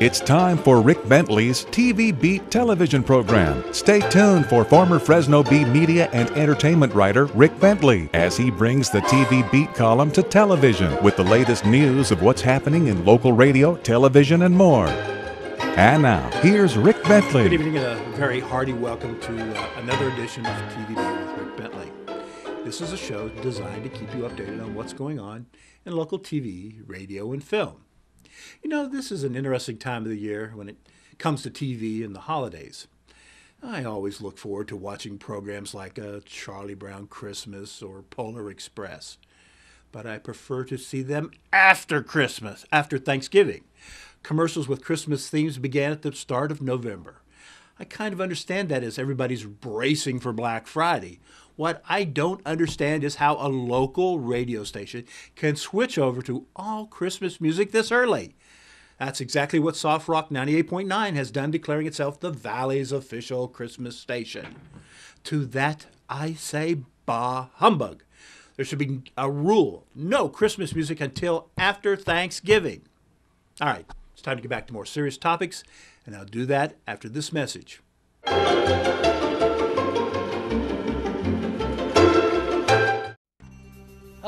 It's time for Rick Bentley's TV Beat television program. Stay tuned for former Fresno Bee media and entertainment writer Rick Bentley as he brings the TV Beat column to television with the latest news of what's happening in local radio, television, and more. And now, here's Rick Bentley. Good evening and a very hearty welcome to uh, another edition of TV Beat with Rick Bentley. This is a show designed to keep you updated on what's going on in local TV, radio, and film. You know, this is an interesting time of the year when it comes to TV and the holidays. I always look forward to watching programs like uh, Charlie Brown Christmas or Polar Express, but I prefer to see them after Christmas, after Thanksgiving. Commercials with Christmas themes began at the start of November. I kind of understand that as everybody's bracing for Black Friday. What I don't understand is how a local radio station can switch over to all Christmas music this early. That's exactly what Soft Rock 98.9 has done, declaring itself the Valley's official Christmas station. To that I say, bah humbug. There should be a rule no Christmas music until after Thanksgiving. All right, it's time to get back to more serious topics, and I'll do that after this message.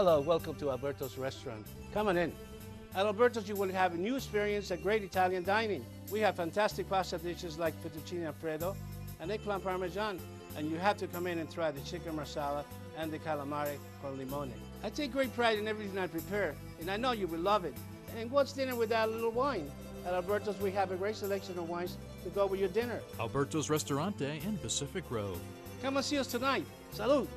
Hello, welcome to Alberto's restaurant. Come on in. At Alberto's, you will have a new experience at great Italian dining. We have fantastic pasta dishes like fettuccine alfredo and eggplant parmesan, and you have to come in and try the chicken marsala and the calamari con limone. I take great pride in everything I prepare, and I know you will love it. And what's dinner without a little wine? At Alberto's, we have a great selection of wines to go with your dinner. Alberto's Restaurante in Pacific Grove. Come and see us tonight. Salud.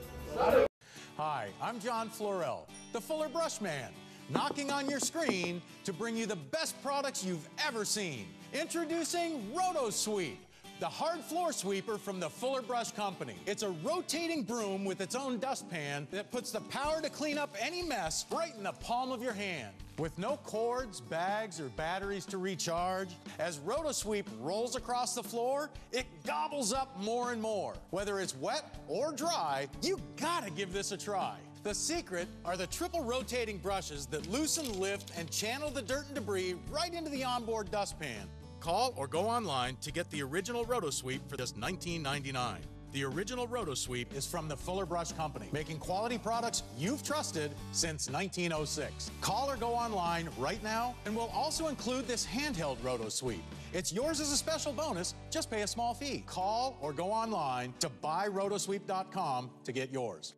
Hi, I'm John Florell, the Fuller Brush Man, knocking on your screen to bring you the best products you've ever seen. Introducing Roto Sweep, the hard floor sweeper from the Fuller Brush Company. It's a rotating broom with its own dustpan that puts the power to clean up any mess right in the palm of your hand. With no cords, bags, or batteries to recharge, as RotoSweep rolls across the floor, it gobbles up more and more. Whether it's wet or dry, you gotta give this a try. The secret are the triple rotating brushes that loosen, lift, and channel the dirt and debris right into the onboard dustpan. Call or go online to get the original RotoSweep for just $19.99. The original RotoSweep is from the Fuller Brush Company, making quality products you've trusted since 1906. Call or go online right now, and we'll also include this handheld RotoSweep. It's yours as a special bonus, just pay a small fee. Call or go online to buyrotosweep.com to get yours.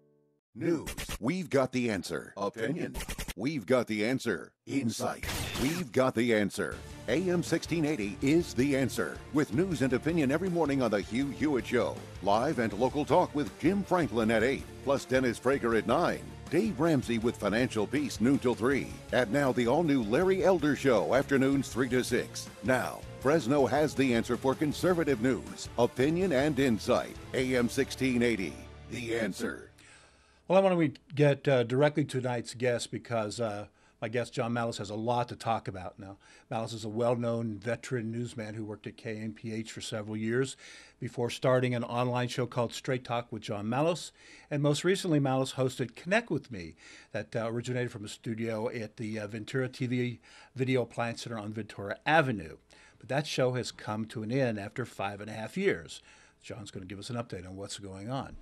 News. We've got the answer. Opinion. We've got the answer. Insight. We've got the answer. AM 1680 is the answer. With news and opinion every morning on The Hugh Hewitt Show. Live and local talk with Jim Franklin at 8, plus Dennis Prager at 9. Dave Ramsey with Financial Peace noon till 3. And now the all new Larry Elder Show, afternoons 3 to 6. Now, Fresno has the answer for conservative news, opinion, and insight. AM 1680. The answer. Well, I want to get uh, directly to tonight's guest because uh, my guest, John Malos, has a lot to talk about now. Malos is a well known veteran newsman who worked at KMPH for several years before starting an online show called Straight Talk with John Malos. And most recently, Malos hosted Connect with Me, that uh, originated from a studio at the uh, Ventura TV Video Appliance Center on Ventura Avenue. But that show has come to an end after five and a half years. John's going to give us an update on what's going on.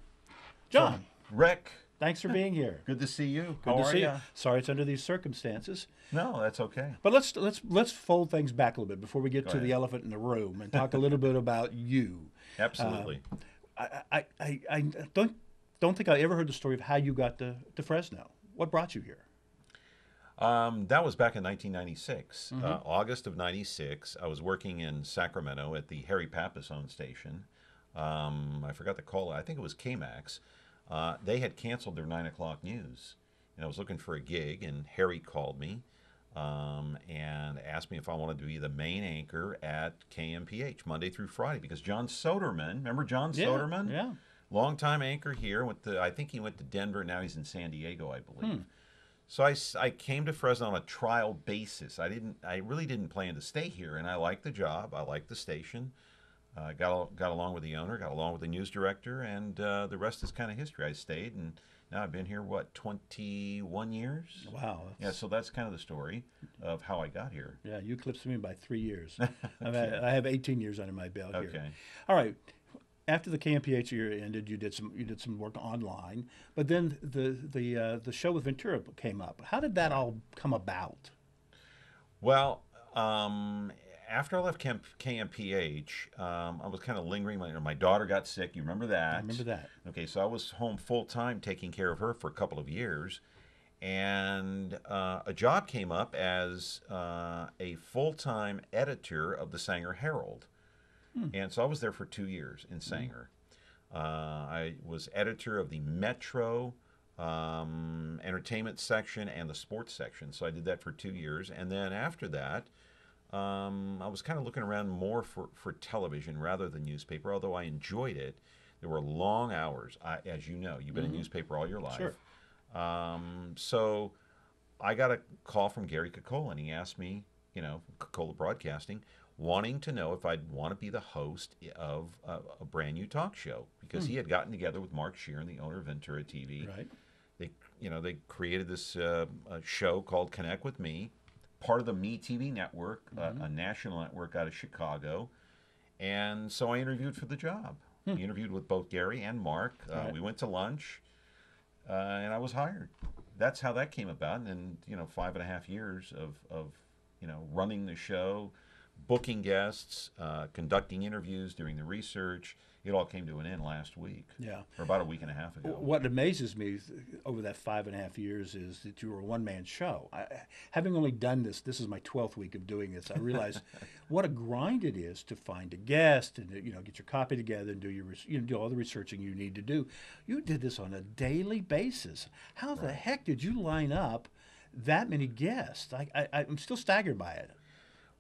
John. Rick, Thanks for being here. good to see you. Good How to are see you. ya? Sorry it's under these circumstances. No, that's okay. But let's let's let's fold things back a little bit before we get Go to the elephant in the room and talk a little bit about you. Absolutely. I, I, I, I don't don't think I ever heard the story of how you got to, to Fresno. What brought you here? um, that was back in 1996, Mm-hmm. uh, August of '96. I was working in Sacramento at the Harry Pappas owned station. Um, I forgot the call. I think it was KMAX. Uh, they had canceled their nine o'clock news, and I was looking for a gig. And Harry called me um, and asked me if I wanted to be the main anchor at KMPH Monday through Friday because John Soderman, remember John Soderman? Yeah. longtime anchor here. Went to, I think he went to Denver. Now he's in San Diego, I believe. Hmm. So I, I came to Fresno on a trial basis. I didn't. I really didn't plan to stay here, and I liked the job. I liked the station. Uh, got got along with the owner. Got along with the news director, and uh, the rest is kind of history. I stayed, and Now I've been here what 21 years. Wow. Yeah, so that's kind of the story of how I got here. Yeah, you eclipsed me by three years. Had, I have 18 years under my belt here. Okay. All right. After the KMPH year ended, you did some you did some work online, but then the the uh, the show with Ventura came up. How did that all come about? Well, um, after I left Camp, KMPH, um, I was kind of lingering. My, my daughter got sick. You remember that? I remember that. Okay, so I was home full time taking care of her for a couple of years. And uh, a job came up as uh, a full time editor of the Sanger Herald. And so I was there for two years in Sanger. Uh, I was editor of the Metro um, entertainment section and the sports section. So I did that for two years. And then after that, um, I was kind of looking around more for, for television rather than newspaper, although I enjoyed it. There were long hours, I, as you know. You've been in newspaper all your life. Sure. Um, so I got a call from Gary Cocola, and he asked me, you know, Cocola Broadcasting, wanting to know if I'd want to be the host of a, a brand new talk show because he had gotten together with Mark Sheeran, the owner of Ventura TV. Right. They, you know, they created this uh, show called Connect with Me, part of the Me TV network, uh, a national network out of Chicago. And so I interviewed for the job. I interviewed with both Gary and Mark. Uh, Right. We went to lunch, uh, and I was hired. That's how that came about. And then, you know, five and a half years of, of you know, running the show, booking guests, uh, conducting interviews, doing the research. It all came to an end last week. Yeah. Or about a week and a half ago. What amazes me over that five and a half years is that you were a one man show. I, having only done this, this is my 12th week of doing this, I realize what a grind it is to find a guest and you know get your copy together and do your you know, do all the researching you need to do. You did this on a daily basis. How the heck did you line up that many guests? I, I, I'm still staggered by it.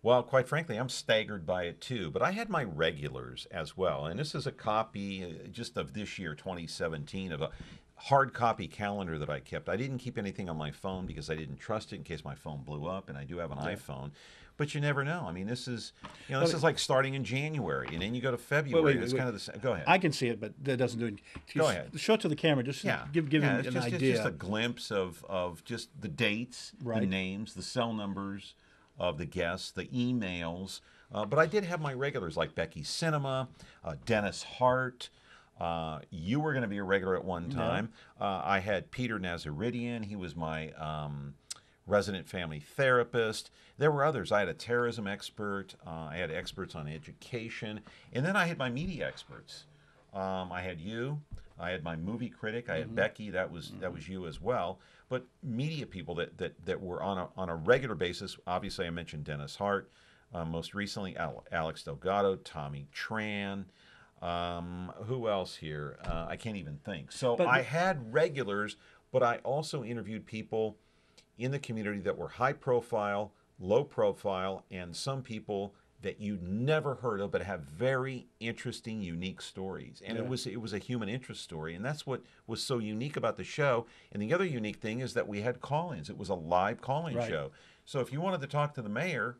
Well, quite frankly, I'm staggered by it too. But I had my regulars as well. And this is a copy uh, just of this year, 2017, of a hard copy calendar that I kept. I didn't keep anything on my phone because I didn't trust it in case my phone blew up. And I do have an iPhone. But you never know. I mean, this is, you know, this is like starting in January, and then you go to February. wait, and it's wait. kind of the same. Go ahead. I can see it, but that doesn't do it. Go ahead. Show it to the camera. Just yeah, give give yeah, an just, idea. It's just a glimpse of, of just the dates, the names, the cell numbers of the guests, the emails. Uh, but I did have my regulars like Becky Cinema, uh, Dennis Hart. Uh, you were going to be a regular at one time. Uh, I had Peter Nazaridian. He was my um, resident family therapist. There were others. I had a terrorism expert. Uh, I had experts on education. And then I had my media experts. Um, I had you. I had my movie critic. I had Becky. That was that was you as well. But media people that that, that were on a on a regular basis. Obviously, I mentioned Dennis Hart. Uh, most recently, Al- Alex Delgado, Tommy Tran. Um, who else here? Uh, I can't even think. So But- I had regulars, but I also interviewed people in the community that were high profile, low profile, and some people that you'd never heard of but have very interesting, unique stories. And it was it was a human interest story, and that's what was so unique about the show. And the other unique thing is that we had call-ins. It was a live call-in Right. show. So if you wanted to talk to the mayor,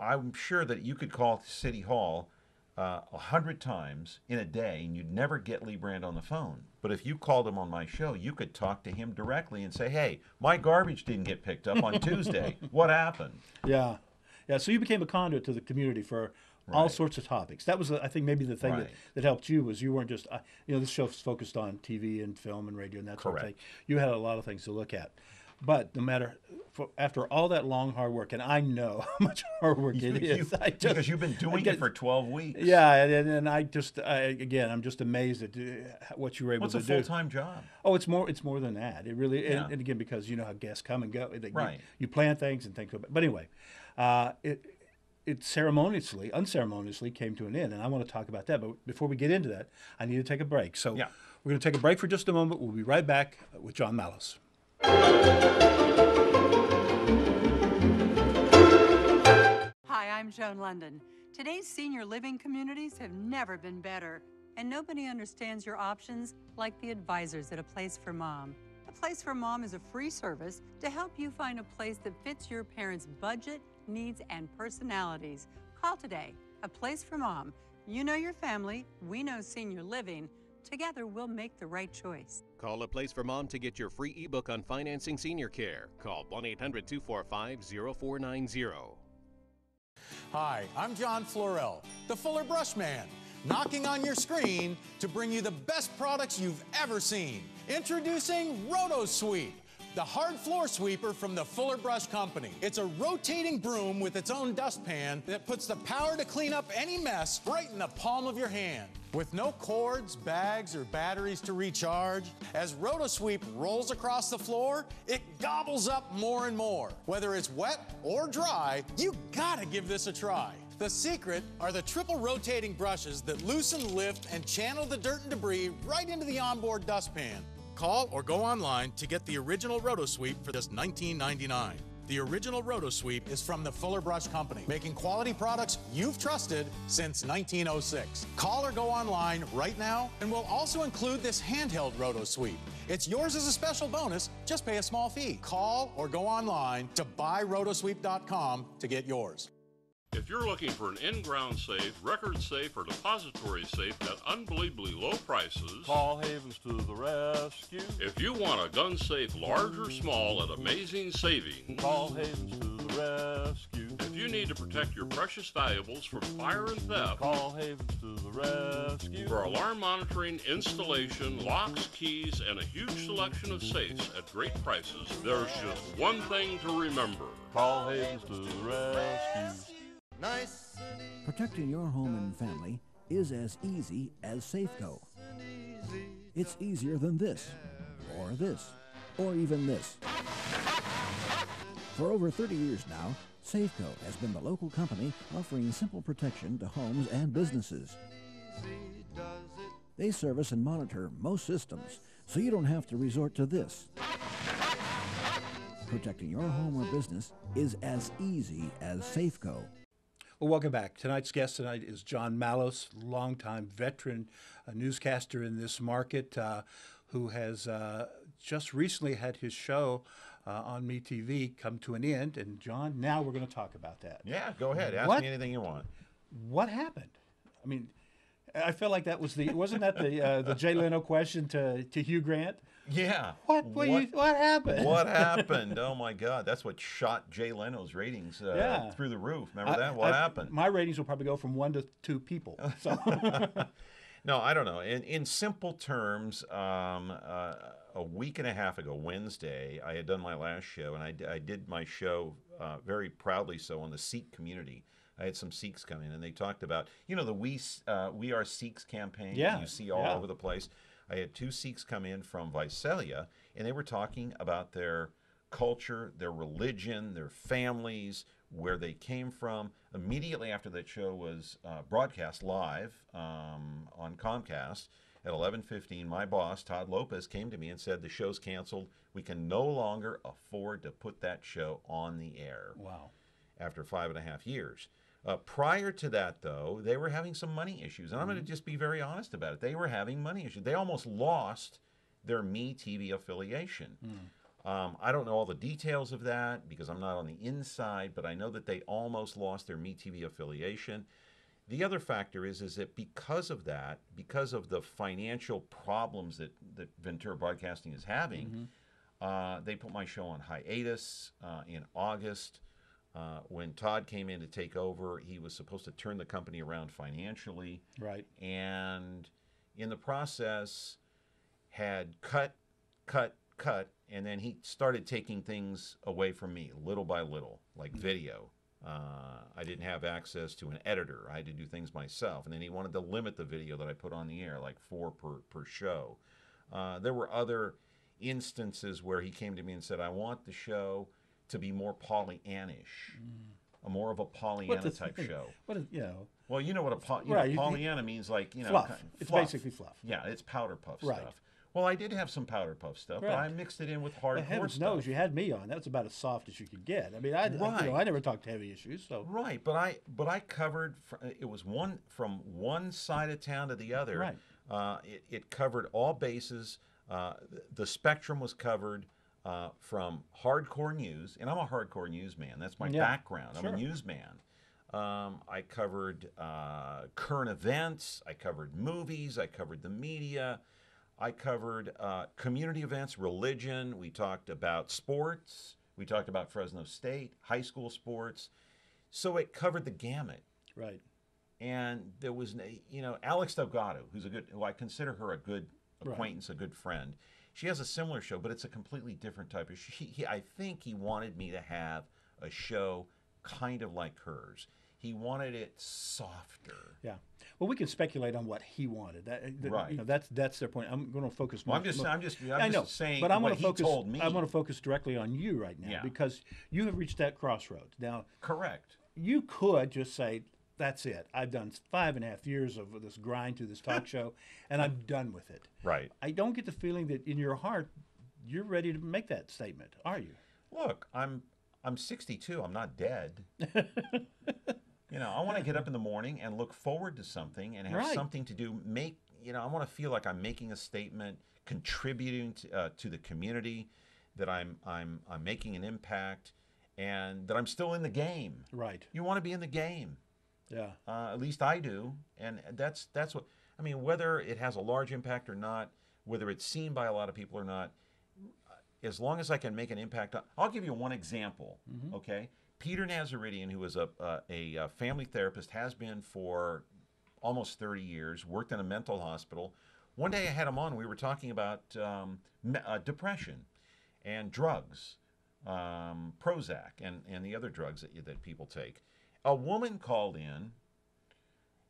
I'm sure that you could call City Hall uh, a hundred times in a day, and you'd never get Lee Brand on the phone. But if you called him on my show, you could talk to him directly and say, "Hey, my garbage didn't get picked up on Tuesday. What happened?" Yeah, yeah. So you became a conduit to the community for all sorts of topics. That was, uh, I think, maybe the thing that, Right. that helped you was you weren't just, uh, you know, this show's focused on TV and film and radio and that sort of thing. You had a lot of things to look at. But no matter, for, after all that long hard work, and I know how much hard work it You- is. Just, because you've been doing get- it for 12 weeks. Yeah, and, and I just, I, again, I'm just amazed at uh, what you were able What's to do. What's a full-time job? Oh, it's more. It's more than that. It really, Yeah. and, and again, because you know how guests come and go. that you- Right. You, plan things and things. go- But anyway, uh, it it ceremoniously, unceremoniously came to an end, and I want to talk about that. But before we get into that, I need to take a break. So Yeah. we're going to take a break for just a moment. We'll be right back with John Malos. Hi, I'm Joan London. Today's senior living communities have never been better, and nobody understands your options like the advisors at A Place for Mom. A Place for Mom is a free service to help you find a place that fits your parents' budget, needs, and personalities. Call today. A Place for Mom. You know your family, we know senior living. Together, we'll make the right choice. Call a place for mom to get your free ebook on financing senior care. Call 1 800 245 0490. Hi, I'm John Florell, the Fuller Brush Man, knocking on your screen to bring you the best products you've ever seen. Introducing RotoSweep the hard floor sweeper from the Fuller Brush Company. It's a rotating broom with its own dustpan that puts the power to clean up any mess right in the palm of your hand. With no cords, bags, or batteries to recharge, as RotoSweep rolls across the floor, it gobbles up more and more. Whether it's wet or dry, you gotta give this a try. The secret are the triple rotating brushes that loosen, lift, and channel the dirt and debris right into the onboard dustpan. Call or go online to get the original RotoSweep for just $19.99. The original RotoSweep is from the Fuller Brush Company, making quality products you've trusted since 1906. Call or go online right now, and we'll also include this handheld RotoSweep. It's yours as a special bonus. Just pay a small fee. Call or go online to buyrotosweep.com to get yours. If you're looking for an in-ground safe, record safe, or depository safe at unbelievably low prices, call Havens to the rescue. If you want a gun safe large or small at amazing savings, call Havens to the rescue. If you need to protect your precious valuables from fire and theft, call Havens to the rescue. For alarm monitoring, installation, locks, keys, and a huge selection of safes at great prices, there's just one thing to remember. Call Havens to the rescue. Nice Protecting your home and family is as easy as Safeco. It's easier than this, or this, or even this. For over 30 years now, Safeco has been the local company offering simple protection to homes and businesses. They service and monitor most systems, so you don't have to resort to this. Protecting your home or business is as easy as Safeco. Well, welcome back. Tonight's guest tonight is John Malos, longtime veteran uh, newscaster in this market, uh, who has uh, just recently had his show uh, on MeTV come to an end. And John, now we're going to talk about that. Yeah, go ahead. Ask what, me anything you want. What happened? I mean, I feel like that was the wasn't that the uh, the Jay Leno question to to Hugh Grant? Yeah. What what, what, you, what happened? What happened? Oh my God, that's what shot Jay Leno's ratings uh, yeah. through the roof. Remember I, that? What I, happened? My ratings will probably go from one to two people. So. no, I don't know. In in simple terms, um, uh, a week and a half ago, Wednesday, I had done my last show, and I, I did my show uh, very proudly so on the Sikh community. I had some Sikhs come in, and they talked about, you know, the We uh, We Are Sikhs campaign yeah, you see all yeah. over the place. I had two Sikhs come in from Visalia, and they were talking about their culture, their religion, their families, where they came from. Immediately after that show was uh, broadcast live um, on Comcast at 11:15, my boss Todd Lopez came to me and said the show's canceled. We can no longer afford to put that show on the air. Wow! After five and a half years. Uh, prior to that, though, they were having some money issues. And I'm going to just be very honest about it. They were having money issues. They almost lost their Me TV affiliation. Mm. Um, I don't know all the details of that because I'm not on the inside, but I know that they almost lost their Me TV affiliation. The other factor is is that because of that, because of the financial problems that, that Ventura Broadcasting is having, mm-hmm. uh, they put my show on hiatus uh, in August. Uh, when Todd came in to take over, he was supposed to turn the company around financially. Right. And in the process, had cut, cut, cut, and then he started taking things away from me little by little, like video. Uh, I didn't have access to an editor. I had to do things myself. And then he wanted to limit the video that I put on the air, like four per, per show. Uh, there were other instances where he came to me and said, I want the show to be more Pollyannish, mm. a more of a Pollyanna type show. What is you know? Well, you know what a po- you right, know, Pollyanna means, like you know, fluff. Kind of it's basically fluff. Yeah, it's powder puff right. stuff. Well, I did have some powder puff stuff, right. but I mixed it in with hardcore well, heavens stuff. knows you had me on. That was about as soft as you could get. I mean, I, right. I, you know, I never talked heavy issues, so right. But I but I covered. Fr- it was one from one side of town to the other. Right. Uh, it, it covered all bases. Uh, the, the spectrum was covered. Uh, from hardcore news, and I'm a hardcore newsman. That's my yeah, background. I'm a newsman. Um, I covered uh, current events. I covered movies. I covered the media. I covered uh, community events, religion. We talked about sports. We talked about Fresno State, high school sports. So it covered the gamut. Right. And there was, you know, Alex Delgado, who's a good, who I consider her a good Right. acquaintance, a good friend. She has a similar show, but it's a completely different type of. She, he, I think he wanted me to have a show kind of like hers. He wanted it softer. Yeah. Well, we can speculate on what he wanted. That, uh, that- Right. You know, that's that's their point. I'm going to focus. Well, I'm just- more- I'm just- I'm I know, just saying but I what want to focus. told me. I want to focus directly on you right now Yeah. because you have reached that crossroads. Now, correct. You could just say, "That's it. I've done five and a half years of this grind to this talk show, and I'm done with it." Right. I don't get the feeling that in your heart you're ready to make that statement, are you? Look, I'm I'm 62. I'm not dead. you know, I want to get up in the morning and look forward to something and have Right. something to do. Make you know, I want to feel like I'm making a statement, contributing to, uh, to the community, that I'm I'm I'm making an impact, and that I'm still in the game. Right. You want to be in the game. Yeah. Uh, at least I do, and that's that's what I mean. Whether it has a large impact or not, whether it's seen by a lot of people or not, as long as I can make an impact. on- I'll give you one example. Mhm. Okay, Peter Nazaridian, who is a, a a uh, family therapist, has been for almost 30 years. Worked in a mental hospital. One day I had him on. We were talking about um, uh, depression and drugs, um, Prozac, and and the other drugs that you- that people take. A woman called in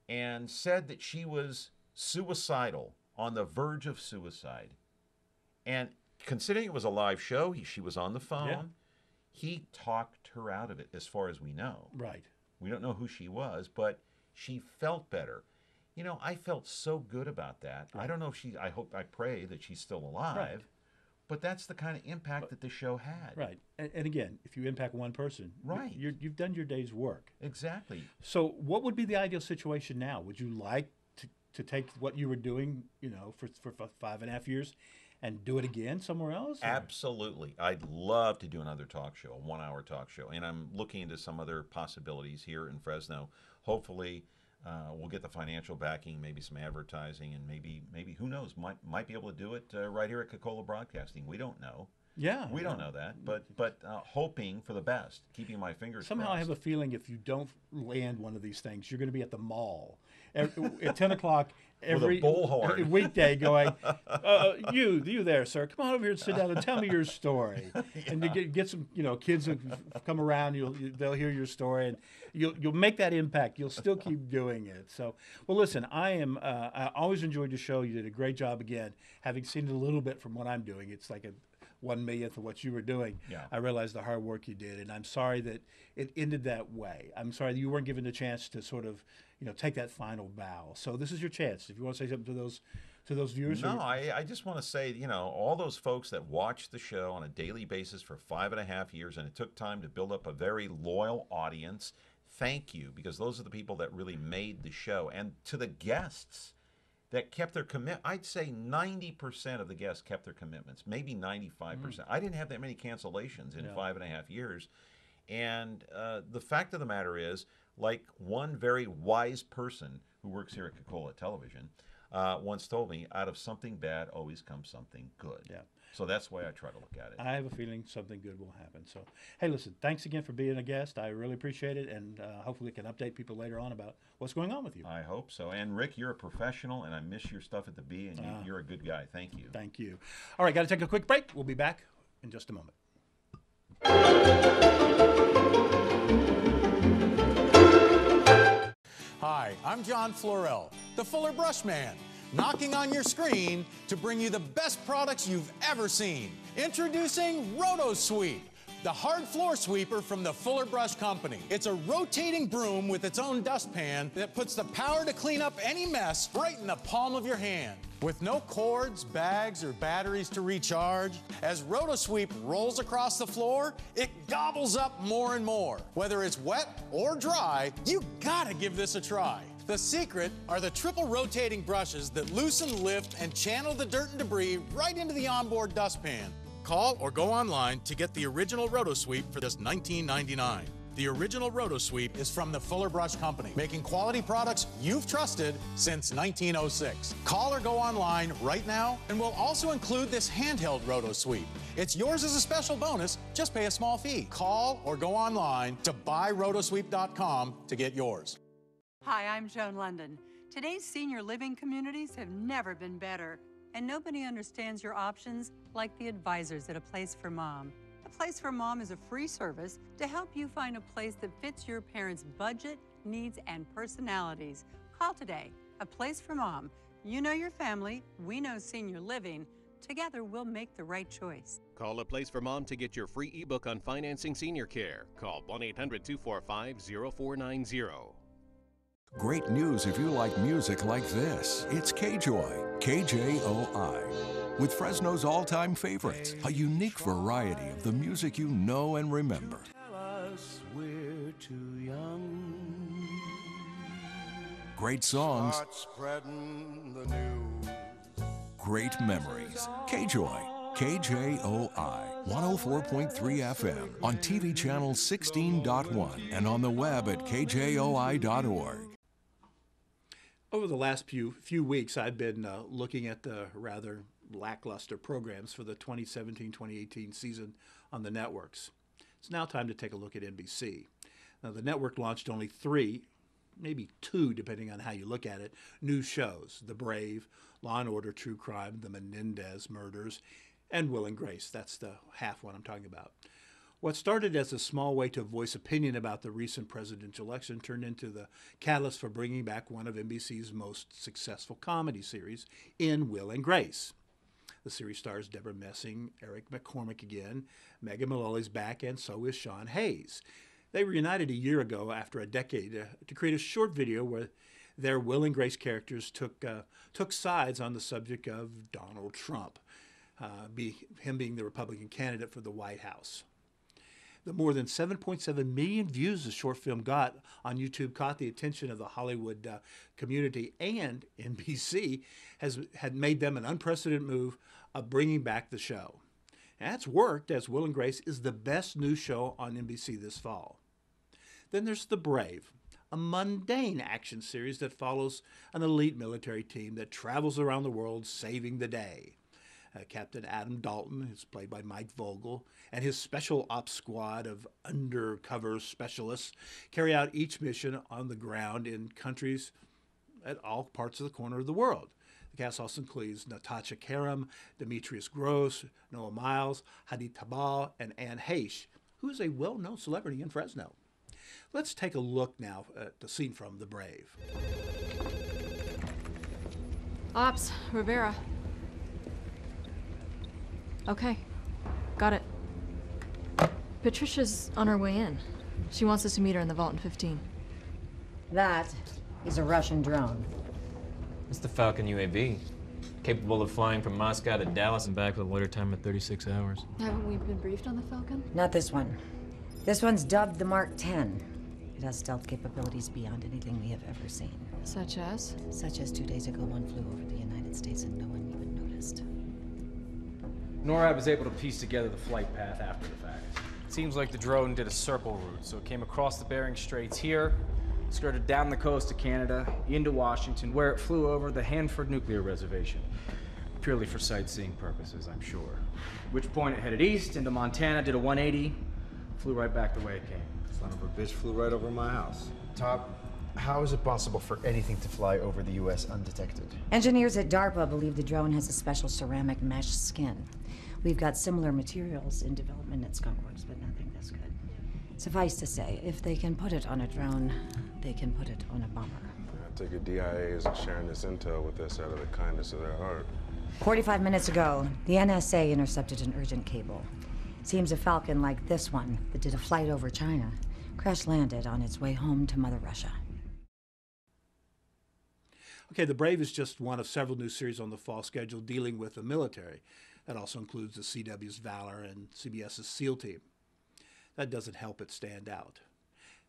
and said that she was suicidal, on the verge of suicide. And considering it was a live show, he, she was on the phone. Yeah. He talked her out of it, as far as we know. Right. We don't know who she was, but she felt better. You know, I felt so good about that. I don't know if she. I hope, I pray that she's still alive. But that's the kind of impact that the show had. Right. And, and again, if you impact one person, Right. you're, you've done your day's work. Exactly. So, what would be the ideal situation now? Would you like to, to take what you were doing, you know, for, for five and a half years and do it again somewhere else? or- Absolutely. I'd love to do another talk show, a one hour talk show. And I'm looking into some other possibilities here in Fresno. Hopefully, uh, we'll get the financial backing, maybe some advertising, and maybe, maybe who knows, might, might be able to do it uh, right here at Cocola Broadcasting. We don't know. Yeah, We don't know that, but but uh, hoping for the best, keeping my fingers Somehow I have a feeling if you don't land one of these things, you're going to be at the mall Ev- at 10 o'clock every bullhorn. every weekday going, uh, you, you there, sir, come on over here and sit down and tell me your story. And you get, get some, you know, kids who come around, you'll, you, they'll hear your story and you'll, you'll make that impact. You'll still keep doing it. So, well, listen, I am, uh, I always enjoyed the show. You did a great job again. Having seen it a little bit from what I'm doing, it's like a, one millionth of what you were doing. Yeah. I realized the hard work you did, and I'm sorry that it ended that way. I'm sorry that you weren't given the chance to sort of, you know, take that final bow. So this is your chance. If you want to say something to those, to those viewers. No, I, I just want to say, you know, all those folks that watch the show on a daily basis for five and a half years, and it took time to build up a very loyal audience. Thank you, because those are the people that really made the show. And to the guests that kept their commit, I'd say 90% of the guests kept their commitments, maybe 95%. I didn't have that many cancellations in Yeah. five and a half years. And uh, the fact of the matter is, like one very wise person who works here at Cocola Television uh, once told me, out of something bad always comes something good. Yeah. So that's why I try to look at it. I have a feeling something good will happen. So, hey, listen, thanks again for being a guest. I really appreciate it, and uh, hopefully, can update people later on about what's going on with you. I hope so. And Rick, you're a professional, and I miss your stuff at the Bee, and you, Ah. you're a good guy. Thank you. Thank you. All right, got to take a quick break. We'll be back in just a moment. Hi, I'm John Florell, the Fuller Brush Man, knocking on your screen to bring you the best products you've ever seen. Introducing Roto Sweep, the hard floor sweeper from the Fuller Brush Company. It's a rotating broom with its own dustpan that puts the power to clean up any mess right in the palm of your hand. With no cords, bags, or batteries to recharge, as RotoSweep rolls across the floor, it gobbles up more and more. Whether it's wet or dry, you gotta give this a try. The secret are the triple rotating brushes that loosen, lift, and channel the dirt and debris right into the onboard dustpan. Call or go online to get the original RotoSweep for just $19.99. The original Rotosweep is from the Fuller Brush Company, making quality products you've trusted since 1906. Call or go online right now, and we'll also include this handheld Rotosweep. It's yours as a special bonus. Just pay a small fee. Call or go online to buyrotosweep.com to get yours. Hi, I'm Joan London. Today's senior living communities have never been better, and nobody understands your options like the advisors at A Place for Mom. A Place for Mom is a free service to help you find a place that fits your parents' budget, needs, and personalities. Call today. A Place for Mom. You know your family, we know senior living. Together, we'll make the right choice. Call a place for mom to get your free ebook on financing senior care. Call 1 800 245 0490. Great news if you like music like this. It's KJOY, KJOI, with Fresno's all time favorites, a unique variety of the music you know and remember. we're too young. Great songs, Start spreading the news. great memories. KJOY, KJOI, 104.3 FM, on TV channel 16.1 and on the web at KJOI.org. Over the last few few weeks, I've been uh, looking at the rather lackluster programs for the 2017-2018 season on the networks. It's now time to take a look at NBC. Now, the network launched only three, maybe two, depending on how you look at it, new shows: The Brave, Law and Order: True Crime, The Menendez Murders, and Will and Grace. That's the half one I'm talking about. What started as a small way to voice opinion about the recent presidential election turned into the catalyst for bringing back one of NBC's most successful comedy series in Will and Grace. The series stars Debra Messing, Eric McCormack again, Megan Mullally's back, and so is Sean Hayes. They reunited a year ago after a decade uh, to create a short video where their Will and Grace characters took uh, took sides on the subject of Donald Trump, uh, be, him being the Republican candidate for the White House. The more than 7.7 million views the short film got on YouTube caught the attention of the Hollywood uh, community, and NBC has had made them an unprecedented move of bringing back the show. That's worked as Will and Grace is the best new show on NBC this fall. Then there's The Brave, a mundane action series that follows an elite military team that travels around the world saving the day. Uh, Captain Adam Dalton who's played by Mike Vogel, and his special ops squad of undercover specialists carry out each mission on the ground in countries at all parts of the corner of the world. The cast also includes Natasha Karam, Demetrius Grosse, Noah Mills, Hadi Tabbal, and Anne Heche, who is a well known celebrity in Fresno. Let's take a look now at the scene from The Brave. Ops, Rivera. Okay, got it. Patricia's on her way in. She wants us to meet her in the vault in 15. That is a Russian drone. It's the Falcon UAV, capable of flying from Moscow to Dallas and back with a loiter time of 36 hours. Haven't we been briefed on the Falcon? Not this one. This one's dubbed the Mark 10. It has stealth capabilities beyond anything we have ever seen. Such as? Such as two days ago, one flew over the United States and no one even noticed. NORAD was able to piece together the flight path after the fact. It Seems like the drone did a circle route, so it came across the Bering Straits here, skirted down the coast of Canada, into Washington, where it flew over the Hanford Nuclear Reservation. Purely for sightseeing purposes, I'm sure. At which point it headed east into Montana, did a 180, flew right back the way it came. Son of a bitch flew right over my house. Top, how is it possible for anything to fly over the U.S. undetected? Engineers at DARPA believe the drone has a special ceramic mesh skin. We've got similar materials in development at Skunkworks, but nothing this good. Suffice to say, if they can put it on a drone, they can put it on a bomber. I take it DIA isn't sharing this intel with us out of the kindness of their heart. 45 minutes ago, the NSA intercepted an urgent cable. Seems a Falcon like this one that did a flight over China crash landed on its way home to Mother Russia. Okay, The Brave is just one of several new series on the fall schedule dealing with the military. That also includes the CW's Valor and CBS's SEAL team. That doesn't help it stand out.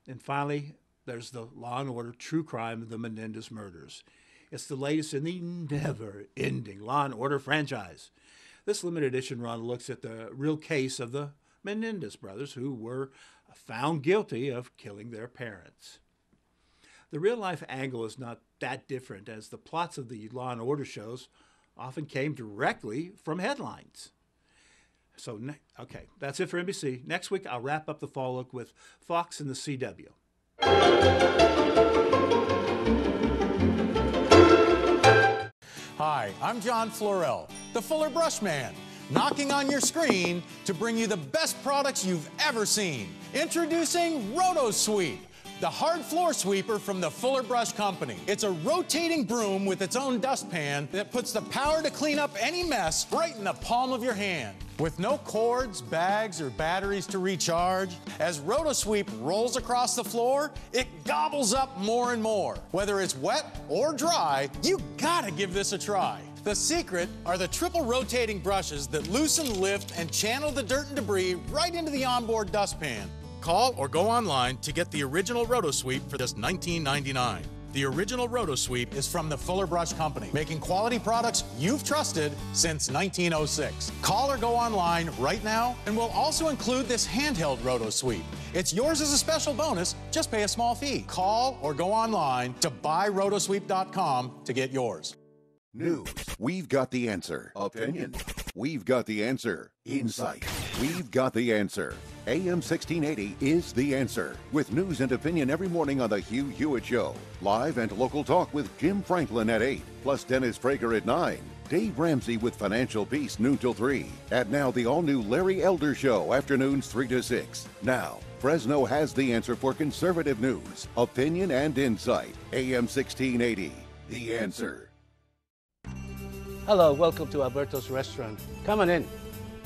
And finally, there's the Law and Order True Crime of The Menendez Murders. It's the latest in the never ending Law and Order franchise. This limited edition run looks at the real case of the Menendez brothers, who were found guilty of killing their parents. The real life angle is not that different, as the plots of the Law and Order shows often came directly from headlines. So, okay, that's it for NBC. Next week, I'll wrap up the fall look with Fox and the CW. Hi, I'm John Florell, the Fuller Brush Man, knocking on your screen to bring you the best products you've ever seen. Introducing Roto Sweep the hard floor sweeper from the Fuller Brush Company. It's a rotating broom with its own dustpan that puts the power to clean up any mess right in the palm of your hand. With no cords, bags, or batteries to recharge, as RotoSweep rolls across the floor, it gobbles up more and more. Whether it's wet or dry, you gotta give this a try. The secret are the triple rotating brushes that loosen, lift, and channel the dirt and debris right into the onboard dustpan. Call or go online to get the original RotoSweep for just $19.99. The original RotoSweep is from the Fuller Brush Company, making quality products you've trusted since 1906. Call or go online right now, and we'll also include this handheld RotoSweep. It's yours as a special bonus, just pay a small fee. Call or go online to buyrotosweep.com to get yours. News. We've got the answer. Opinion. We've got the answer. Insight. We've got the answer. AM 1680 is the answer. With news and opinion every morning on The Hugh Hewitt Show. Live and local talk with Jim Franklin at 8, plus Dennis Prager at 9. Dave Ramsey with Financial Peace, noon till 3. And now the all new Larry Elder Show, afternoons 3 to 6. Now, Fresno has the answer for conservative news, opinion, and insight. AM 1680. The answer. Hello, welcome to Alberto's restaurant. Come on in.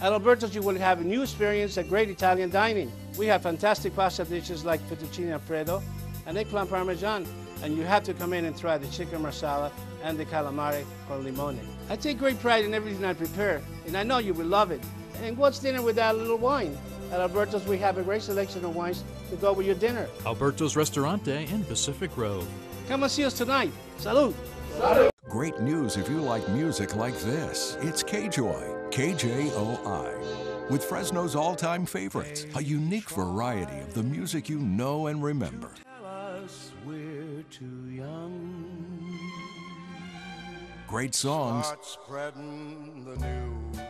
At Alberto's, you will have a new experience at great Italian dining. We have fantastic pasta dishes like fettuccine alfredo and eggplant parmesan. And you have to come in and try the chicken marsala and the calamari con limone. I take great pride in everything I prepare, and I know you will love it. And what's dinner without a little wine? At Alberto's, we have a great selection of wines to go with your dinner. Alberto's Restaurante in Pacific Grove. Come and see us tonight. Salud. Great news if you like music like this. It's KJOY, KJOI, with Fresno's all time favorites, a unique variety of the music you know and remember. Tell us we're too young. Great songs, Start spreading the news.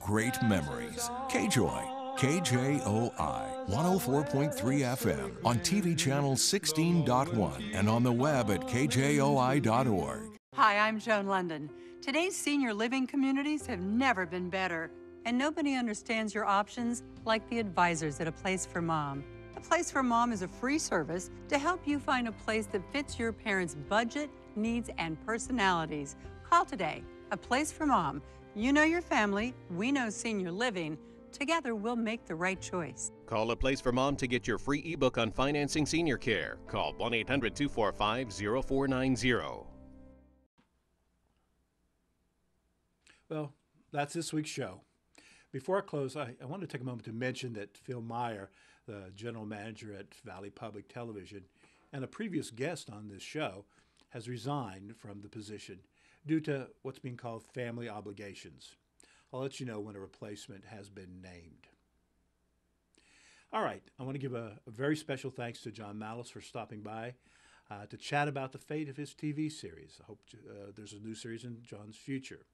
great memories. KJOY, KJOI, 104.3 FM, on TV channel 16.1 and on the web at kjoi.org. Hi, I'm Joan London. Today's senior living communities have never been better, and nobody understands your options like the advisors at A Place for Mom. A Place for Mom is a free service to help you find a place that fits your parents' budget, needs, and personalities. Call today. A Place for Mom. You know your family, we know senior living. Together, we'll make the right choice. Call a place for mom to get your free ebook on financing senior care. Call 1 800 245 0490. Well, that's this week's show. Before I close, I, I want to take a moment to mention that Phil Meyer, the general manager at Valley Public Television and a previous guest on this show, has resigned from the position due to what's being called family obligations. I'll let you know when a replacement has been named. All right, I want to give a, a very special thanks to John Malos for stopping by uh, to chat about the fate of his TV series. I hope uh, there's a new series in John's future.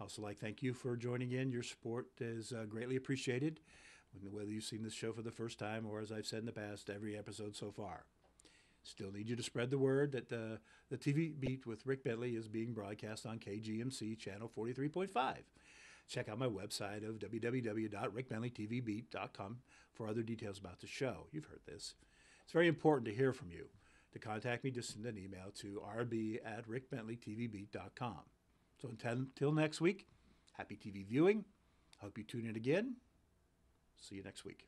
I also like thank you for joining in. Your support is uh, greatly appreciated, whether you've seen this show for the first time or, as I've said in the past, every episode so far. Still need you to spread the word that the, the TV Beat with Rick Bentley is being broadcast on KGMC channel 43.5. Check out my website of www.rickbentleytvbeat.com for other details about the show. You've heard this. It's very important to hear from you. To contact me, just send an email to rb at rickbentleytvbeat.com. So until, next week, happy TV viewing. Hope you tune in again. See you next week.